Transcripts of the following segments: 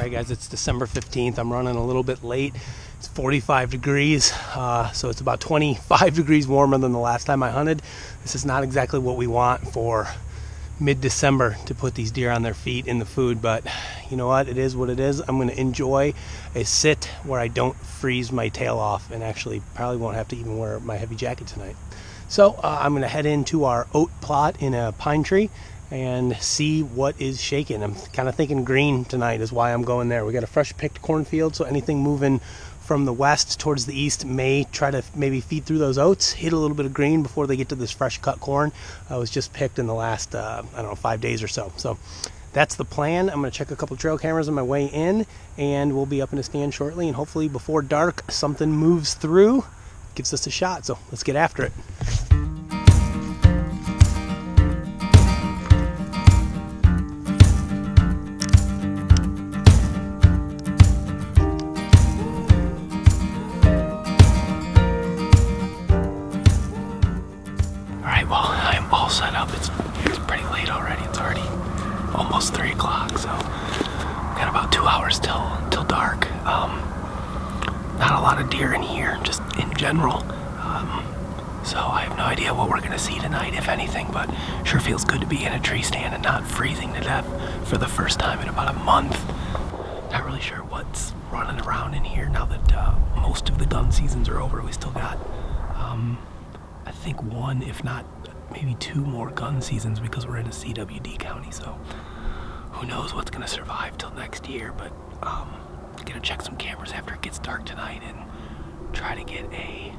All right, guys, it's December 15th. I'm running a little bit late. It's 45 degrees, uh, so it's about 25 degrees warmer than the last time I hunted. This is not exactly what we want for mid-December to put these deer on their feet in the food, but you know what? It is what it is. I'm going to enjoy a sit where I don't freeze my tail off and actually probably won't have to even wear my heavy jacket tonight. So uh, I'm going to head into our oat plot in a pine tree and see what is shaking. I'm kind of thinking green tonight is why I'm going there. We got a fresh picked cornfield, so anything moving from the west towards the east may try to maybe feed through those oats, hit a little bit of green before they get to this fresh cut corn. I was just picked in the last, uh, I don't know, five days or so. So that's the plan. I'm going to check a couple trail cameras on my way in, and we'll be up in a stand shortly. And hopefully, before dark, something moves through, gives us a shot. So let's get after it. Good to be in a tree stand and not freezing to death for the first time in about a month. Not really sure what's running around in here now that uh, most of the gun seasons are over. We still got, um, I think, one, if not maybe two more gun seasons because we're in a CWD county. So who knows what's to survive till next year, but um, gonna check some cameras after it gets dark tonight and try to get a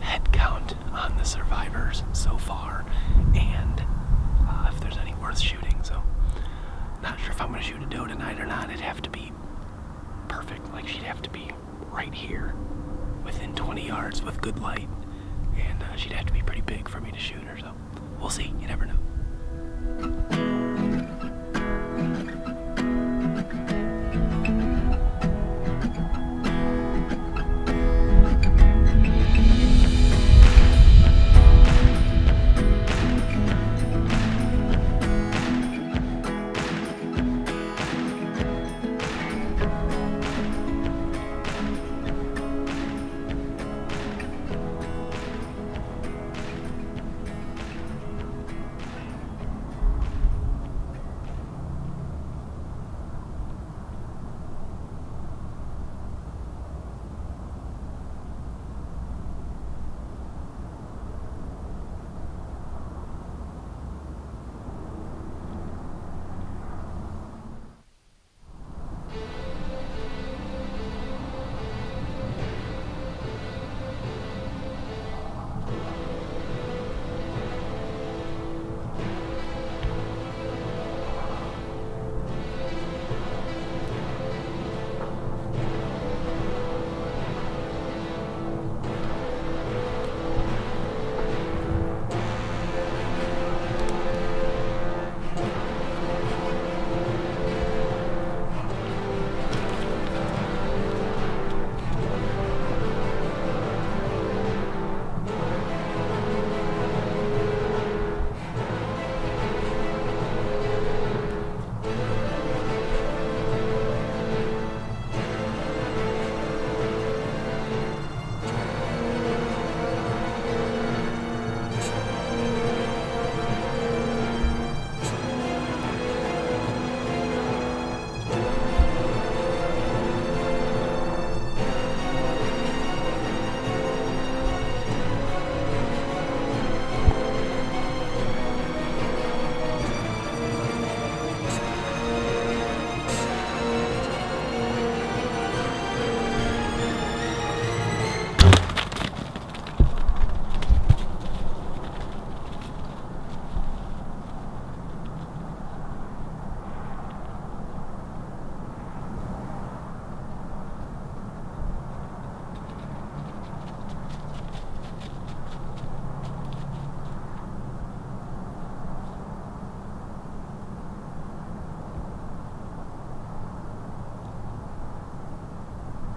head count on the survivors so far and there's any worth shooting. So, not sure if I'm to shoot a doe tonight or not. It'd have to be perfect. Like, she'd have to be right here within 20 yards with good light. And uh, she'd have to be pretty big for me to shoot her. So, we'll see. You never know.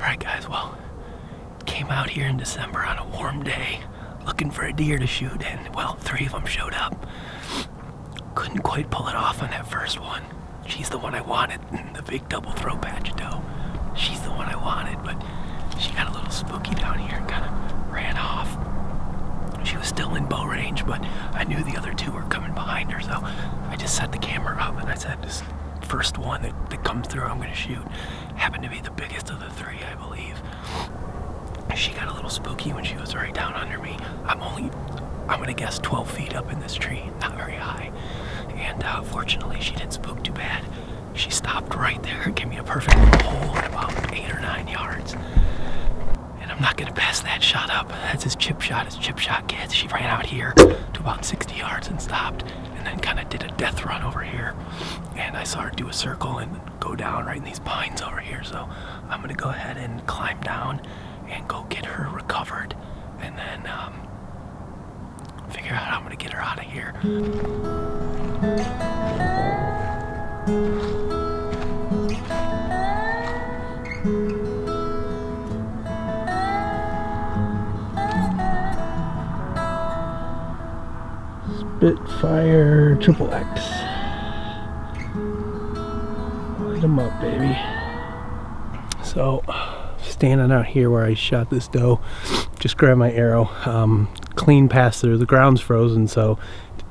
Alright guys, well, came out here in December on a warm day looking for a deer to shoot and well, three of them showed up. Couldn't quite pull it off on that first one. she's the one I wanted, the big double throat patch doe. She's the one I wanted, but she got a little spooky down here and kind of ran off. She was still in bow range, but I knew the other two were coming behind her, so I just set the camera up and I said, this first one that, that comes through, I'm gonna shoot. Happened to be the biggest of the three, I believe. She got a little spooky when she was right down under me. I'm only, I'm gonna guess 12 feet up in this tree, not very high. And uh, fortunately, she didn't spook too bad. She stopped right there, gave me a perfect hole at about eight or nine yards. And I'm not gonna pass that shot up. That's as chip shot, as chip shot gets. She ran out here to about 60 yards and stopped, and then kind of did a death run over here. And I saw her do a circle and go down right in these pines over here. So I'm gonna go ahead and climb down and go get her recovered, and then um, figure out how I'm gonna get her out of here. Spitfire Triple X. Light them up, baby. So, standing out here where I shot this doe, just grabbed my arrow, um, clean pass through. The ground's frozen, so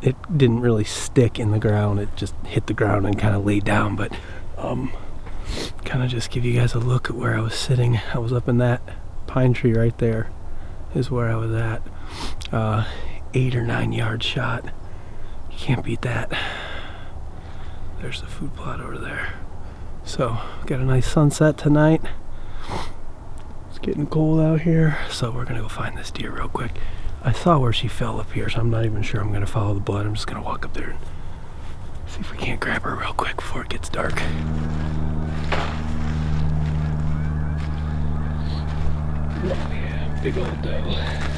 it didn't really stick in the ground. It just hit the ground and kind of laid down. But um, kind of just give you guys a look at where I was sitting. I was up in that pine tree right there, is where I was at. Uh, eight or nine yard shot. You can't beat that. There's the food plot over there. So, got a nice sunset tonight. It's getting cold out here, so we're gonna go find this deer real quick. I saw where she fell up here, so I'm not even sure I'm gonna follow the blood. I'm just gonna walk up there and see if we can't grab her real quick before it gets dark. Yeah, big old doe.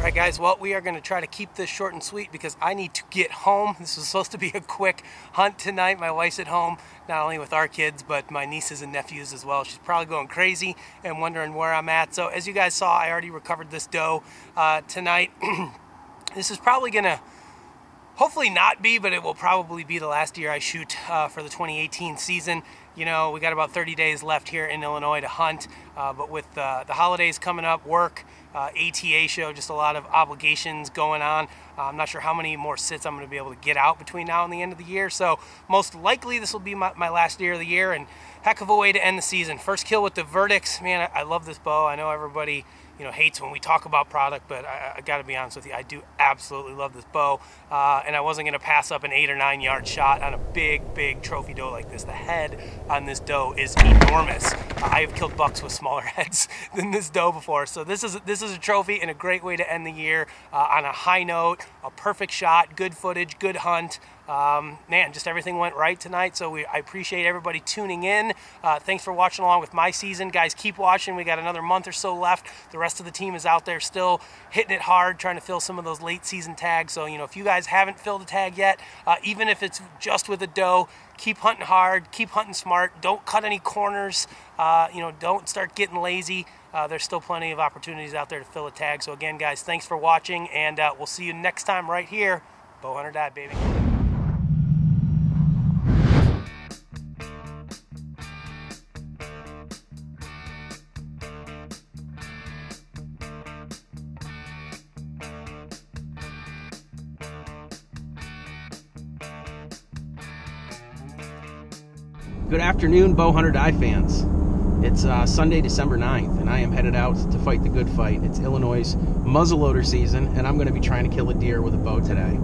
All right, guys, well, we are going to try to keep this short and sweet because I need to get home. This was supposed to be a quick hunt tonight. My wife's at home, not only with our kids, but my nieces and nephews as well. She's probably going crazy and wondering where I'm at. So as you guys saw, I already recovered this doe uh, tonight. this is probably going to hopefully not be, but it will probably be the last year I shoot uh, for the 2018 season. You know, we got about 30 days left here in Illinois to hunt, uh, but with uh, the holidays coming up, work, uh, ATA show, just a lot of obligations going on. Uh, I'm not sure how many more sits I'm going to be able to get out between now and the end of the year. So most likely this will be my, my last year of the year and heck of a way to end the season. First kill with the Vertix. Man, I, I love this bow. I know everybody you know hates when we talk about product, but I, I got to be honest with you, I do absolutely love this bow, uh, and I wasn't going to pass up an eight or nine yard shot on a big, big trophy doe like this. The head on this doe is enormous. I have killed bucks with smaller heads than this doe before, so this is this is a trophy and a great way to end the year uh, on a high note, a perfect shot, good footage, good hunt. Um, man, just everything went right tonight. So we, I appreciate everybody tuning in. Uh, thanks for watching along with my season. Guys, keep watching. We got another month or so left. The rest of the team is out there still hitting it hard, trying to fill some of those late season tags. So, you know, if you guys haven't filled a tag yet, uh, even if it's just with a doe, keep hunting hard, keep hunting smart. Don't cut any corners. Uh, you know, don't start getting lazy. Uh, there's still plenty of opportunities out there to fill a tag. So again, guys, thanks for watching, and uh, we'll see you next time right here. Bowhunt or Die, baby. Good afternoon, Bowhunt or Die fans. It's uh, Sunday, December 9th, and I am headed out to fight the good fight. It's Illinois' muzzleloader season, and I'm going to be trying to kill a deer with a bow today.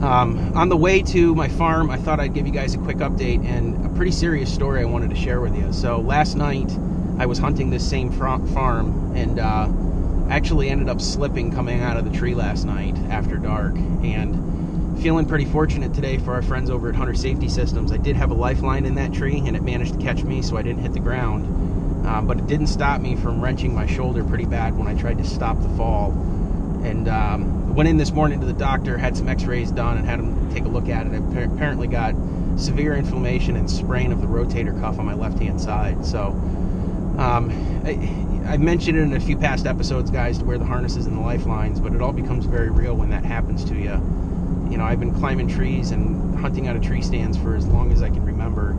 Um, on the way to my farm, I thought I'd give you guys a quick update and a pretty serious story I wanted to share with you. So last night, I was hunting this same farm, and uh, actually ended up slipping coming out of the tree last night after dark, and feeling pretty fortunate today for our friends over at Hunter Safety Systems. I did have a lifeline in that tree and it managed to catch me so I didn't hit the ground. Um, but it didn't stop me from wrenching my shoulder pretty bad when I tried to stop the fall. And um, went in this morning to the doctor, had some x-rays done and had him take a look at it. I apparently got severe inflammation and sprain of the rotator cuff on my left-hand side. So um, I, I mentioned it in a few past episodes, guys, to wear the harnesses and the lifelines, but it all becomes very real when that happens to you you know, I've been climbing trees and hunting out of tree stands for as long as I can remember.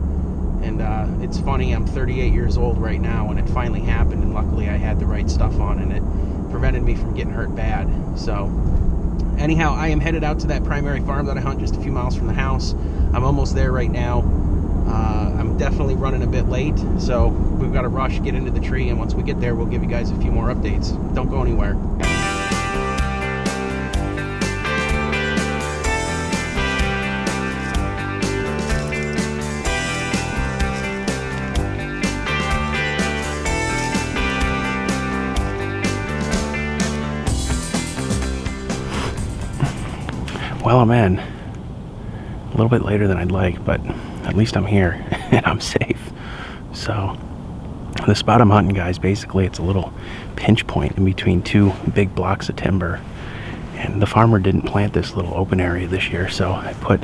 And uh, it's funny, I'm 38 years old right now, and it finally happened. And luckily, I had the right stuff on, and it prevented me from getting hurt bad. So, anyhow, I am headed out to that primary farm that I hunt just a few miles from the house. I'm almost there right now. Uh, I'm definitely running a bit late, so we've got to rush, get into the tree, and once we get there, we'll give you guys a few more updates. Don't go anywhere. Well, I'm in. A little bit later than I'd like, but at least I'm here and I'm safe. So, the spot I'm hunting, guys, basically it's a little pinch point in between two big blocks of timber. And the farmer didn't plant this little open area this year, so I put,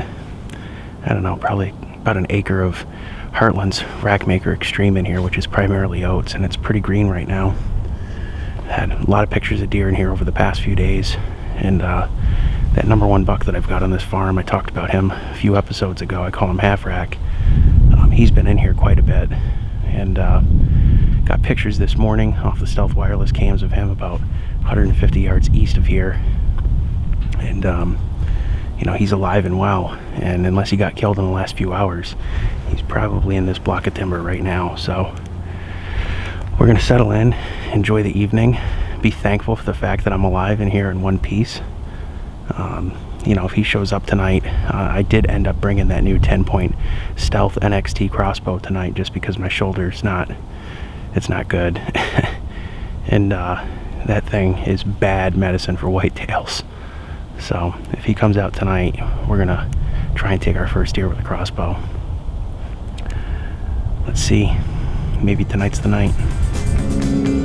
I don't know, probably about an acre of Heartland's Rackmaker Extreme in here, which is primarily oats, and it's pretty green right now. Had a lot of pictures of deer in here over the past few days, and uh, that number one buck that I've got on this farm, I talked about him a few episodes ago. I call him Half Rack. Um, he's been in here quite a bit, and uh, got pictures this morning off the Stealth Wireless cams of him about 150 yards east of here. And um, you know he's alive and well, and unless he got killed in the last few hours, he's probably in this block of timber right now. So we're gonna settle in, enjoy the evening, be thankful for the fact that I'm alive and here in one piece um, you know, if he shows up tonight, uh, I did end up bringing that new 10 point stealth NXT crossbow tonight just because my shoulder's not, it's not good. and uh, that thing is bad medicine for whitetails. So if he comes out tonight, we're gonna try and take our first deer with a crossbow. Let's see, maybe tonight's the night.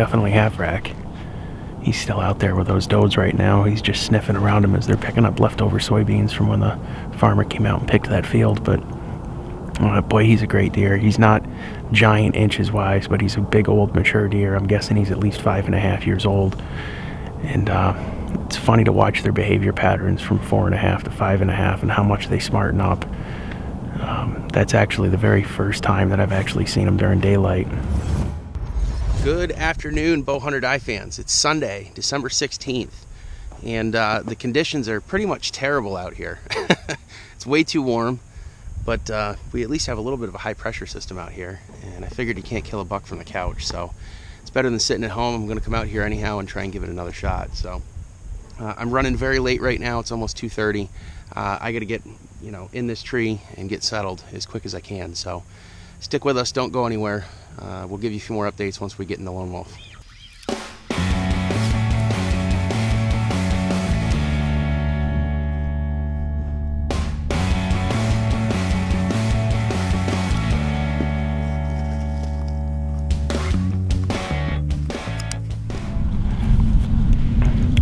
Definitely half rack. He's still out there with those does right now. He's just sniffing around them as they're picking up leftover soybeans from when the farmer came out and picked that field. But oh, boy, he's a great deer. He's not giant inches wise, but he's a big old mature deer. I'm guessing he's at least five and a half years old. And uh, it's funny to watch their behavior patterns from four and a half to five and a half and how much they smarten up. Um, that's actually the very first time that I've actually seen them during daylight. Good afternoon, Bowhunt or Die fans. It's Sunday, December 16th, and uh, the conditions are pretty much terrible out here. it's way too warm, but uh, we at least have a little bit of a high pressure system out here, and I figured you can't kill a buck from the couch, so it's better than sitting at home. I'm going to come out here anyhow and try and give it another shot. So uh, I'm running very late right now. It's almost 2:30. Uh, I got to get you know in this tree and get settled as quick as I can. So stick with us. Don't go anywhere uh, we'll give you a few more updates once we get in the Lone Wolf.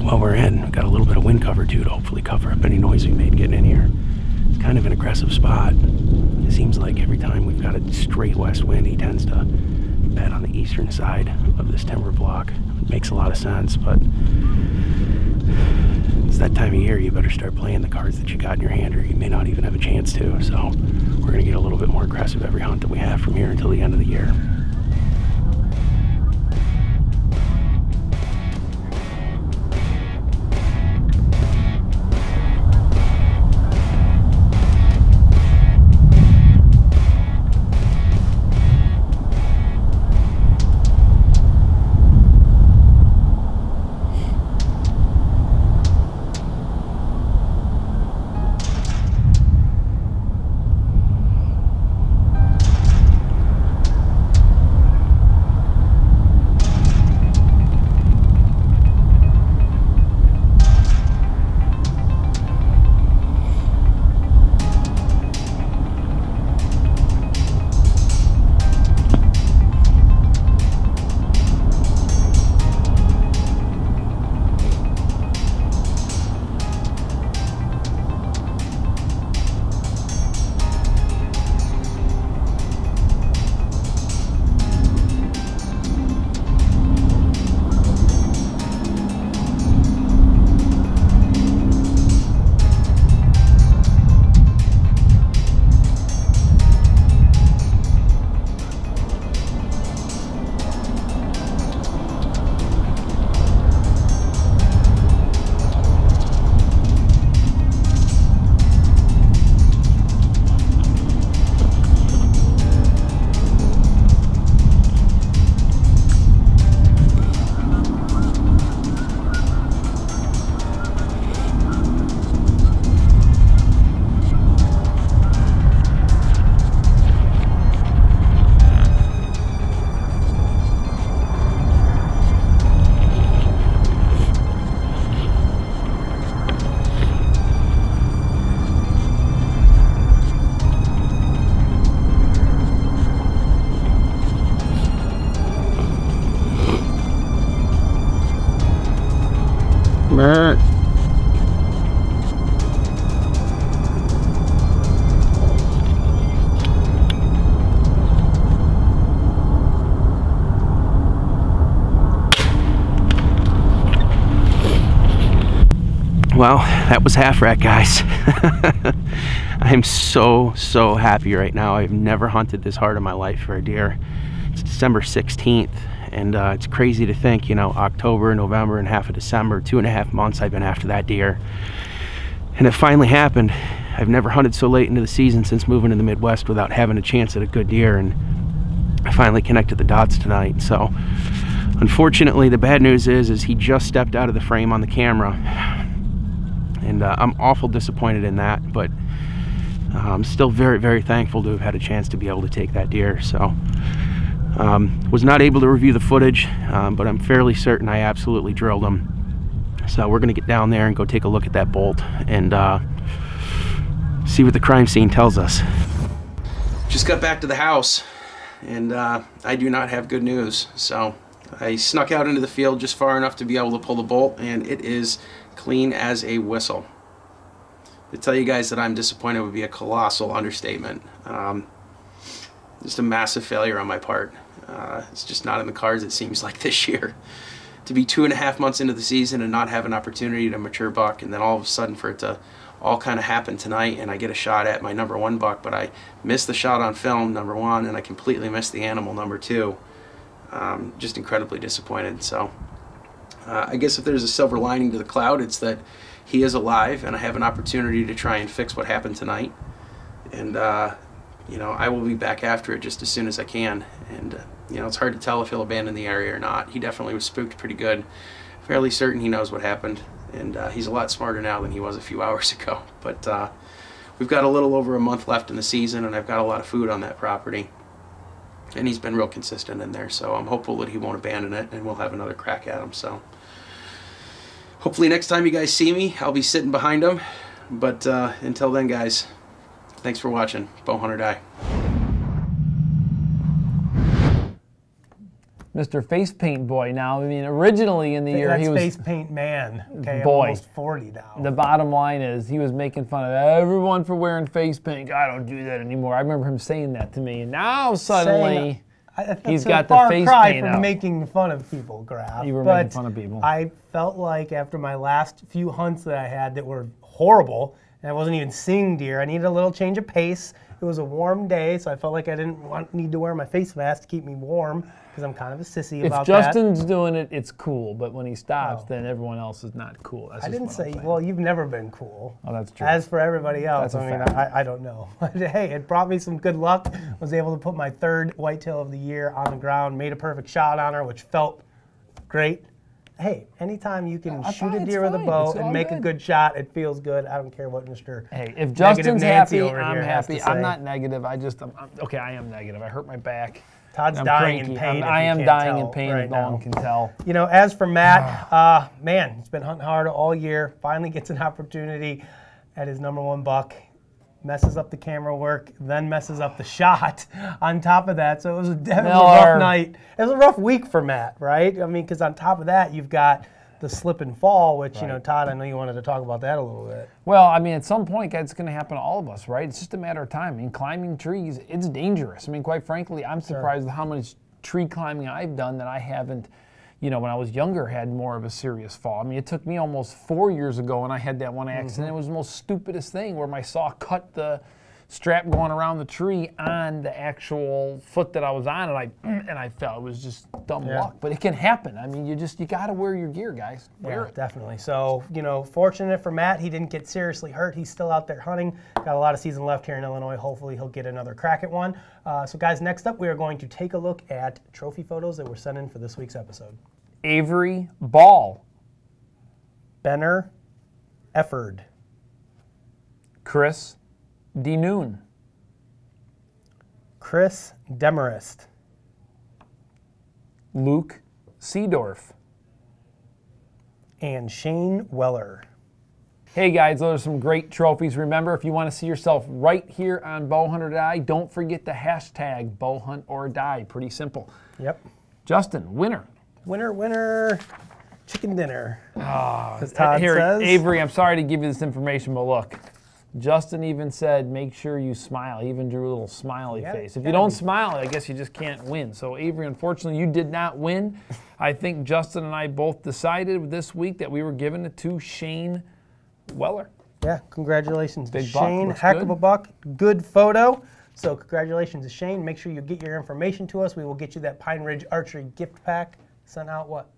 Well, we're in. We've got a little bit of wind cover too to hopefully cover up any noise we made getting in here. It's kind of an aggressive spot. Seems like every time we've got a straight west wind, he tends to bed on the eastern side of this timber block. It makes a lot of sense, but it's that time of year you better start playing the cards that you got in your hand or you may not even have a chance to. So we're going to get a little bit more aggressive every hunt that we have from here until the end of the year. Well, that was half rack, guys. I'm so, so happy right now. I've never hunted this hard in my life for a deer. It's December 16th, and uh, it's crazy to think, you know, October, November, and half of December, two and a half months I've been after that deer. And it finally happened. I've never hunted so late into the season since moving to the Midwest without having a chance at a good deer, and I finally connected the dots tonight. So, unfortunately, the bad news is, is he just stepped out of the frame on the camera and uh, I'm awful disappointed in that. But I'm still very, very thankful to have had a chance to be able to take that deer. So um, was not able to review the footage, um, but I'm fairly certain I absolutely drilled him. So we're gonna get down there and go take a look at that bolt and uh, see what the crime scene tells us. Just got back to the house and uh, I do not have good news. So I snuck out into the field just far enough to be able to pull the bolt and it is clean as a whistle. To tell you guys that I'm disappointed would be a colossal understatement. Um, just a massive failure on my part. Uh, it's just not in the cards, it seems like this year. To be two and a half months into the season and not have an opportunity to mature buck, and then all of a sudden for it to all kind of happen tonight, and I get a shot at my number one buck, but I miss the shot on film, number one, and I completely miss the animal, number two. Um, just incredibly disappointed. So uh, I guess if there's a silver lining to the cloud, it's that he is alive and I have an opportunity to try and fix what happened tonight. And, uh, you know, I will be back after it just as soon as I can. And, uh, you know, it's hard to tell if he'll abandon the area or not. He definitely was spooked pretty good. Fairly certain he knows what happened. And uh, he's a lot smarter now than he was a few hours ago. But uh, we've got a little over a month left in the season, and I've got a lot of food on that property and he's been real consistent in there. So I'm hopeful that he won't abandon it, and we'll have another crack at him. So hopefully next time you guys see me, I'll be sitting behind them. But uh, until then, guys, thanks for watching. Bowhunt or Die. Mr. Face Paint Boy. Now, I mean, originally in the year That's he was face paint man. Okay, Boy. I'm almost 40 now. the bottom line is he was making fun of everyone for wearing face paint. I don't do that anymore. I remember him saying that to me. And now suddenly I- that's he's got the far face cry paint from out. making fun of people, Graf. You were but making fun of people. I felt like after my last few hunts that I had that were horrible, and I wasn't even seeing deer, I needed a little change of pace. It was a warm day, so I felt like I didn't want, need to wear my face mask to keep me warm because I'm kind of a sissy about that. If Justin's doing it, it's cool. But when he stops, Oh. then everyone else is not cool. That's I didn't say, well, you've never been cool. Oh, that's true. As for everybody else, I mean. I, I don't know. But hey, it brought me some good luck. Was able to put my third whitetail of the year on the ground, made a perfect shot on her, which felt great. Hey, anytime you can I shoot thought a deer with a bow It's and make a good. good shot, it feels good. I don't care what Mr. Hey, if Justin's Nancy happy, over I'm here has to happy. I'm not negative. I just, I'm, I'm- okay, I am negative. I hurt my back. Todd's I'm dying cranky. in pain. I'm- if I you am can't dying in pain, right if no one can tell. You know, as for Matt, uh, man, he's been hunting hard all year. Finally gets an opportunity at his number one buck. Messes up the camera work, then messes up the shot on top of that. So it was a, it was a rough night. It was a rough week for Matt, right? I mean, because on top of that, you've got the slip and fall, which, you know, Todd, I know you wanted to talk about that a little bit. Well, I mean, at some point, it's going to happen to all of us, right? It's just a matter of time. I mean, climbing trees, it's dangerous. I mean, quite frankly, I'm surprised at how much tree climbing I've done that I haven't, you know, when I was younger, had more of a serious fall. I mean, it took me almost four years ago and I had that one accident. Mm-hmm. It was the most stupidest thing where my saw cut the strap going around the tree on the actual foot that I was on, and I and I fell. It was just dumb Yeah. luck, but it can happen. I mean, you just you got to wear your gear, guys. Wear Yeah, it. definitely. So, you know, fortunate for Matt, he didn't get seriously hurt. He's still out there hunting. Got a lot of season left here in Illinois. Hopefully, he'll get another crack at one. Uh, so, guys, next up, we are going to take a look at trophy photos that were sent in for this week's episode. Avery Ball, Benner Efford, Chris DeNoon. Chris Demarest, Luke Seedorf. and Shane Weller. Hey guys, those are some great trophies. Remember, if you want to see yourself right here on Bowhunt or Die, don't forget the hashtag Bowhunt or Die. Pretty simple. Yep. Justin, winner. Winner, winner. chicken dinner. Ah, As Todd Here, says. Avery, I'm sorry to give you this information, but look, Justin even said, make sure you smile. He even drew a little smiley Yeah, face. If you don't be. smile, I guess you just can't win. So, Avery, unfortunately, you did not win. I think Justin and I both decided this week that we were giving it to Shane Weller. Yeah, congratulations Big buck, Shane. Heck good. of a buck. Good photo. So congratulations to Shane. Make sure you get your information to us. We will get you that Pine Ridge Archery gift pack sent out. What?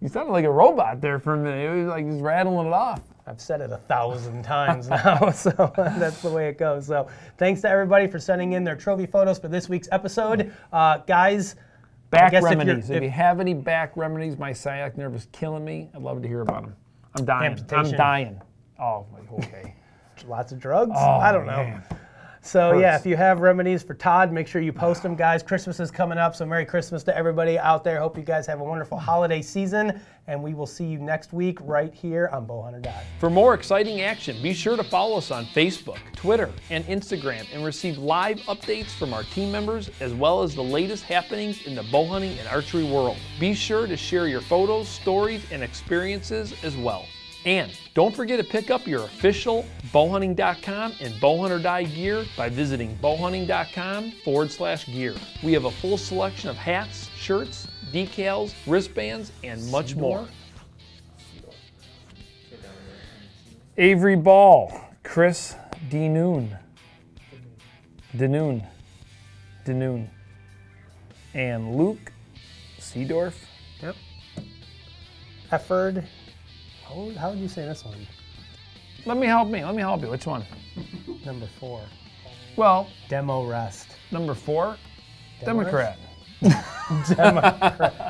You sounded like a robot there for a minute. It was like just rattling it off. I've said it a thousand times now, so that's the way it goes. So thanks to everybody for sending in their trophy photos for this week's episode, uh, guys. Back guess if remedies. If, if- you have any back remedies, my sciatic nerve is killing me. I'd love to hear about them. I'm dying. I'm dying. Oh, okay. Lots of drugs? Oh, I don't know. man. So yeah, if you have remedies for Todd, make sure you post them, guys. Christmas is coming up, so Merry Christmas to everybody out there. Hope you guys have a wonderful holiday season, and we will see you next week right here on Bowhunt or Die. For more exciting action, be sure to follow us on Facebook, Twitter, and Instagram and receive live updates from our team members as well as the latest happenings in the bow hunting and archery world. Be sure to share your photos, stories, and experiences as well. And don't forget to pick up your official bowhunting.com and bowhunt or die gear by visiting bowhunting.com forward slash gear. We have a full selection of hats, shirts, decals, wristbands, and much more. Avery Ball, Chris Denoon, Denoon, Denoon, and Luke Seedorf. Yep. Efford. How, would- how would you say this one? Let me help me. Let me help you. Which one? Number four. Well, Demo rest. number four, Demarest? Democrat.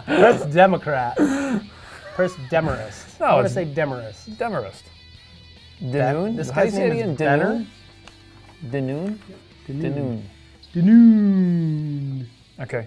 Chris Democrat. Chris Demarest. No, I want to say Demarest. Demarest. Denoon. this How do you guy's name is Benner? Denoon. Denoon. Denoon. Danoon. Okay.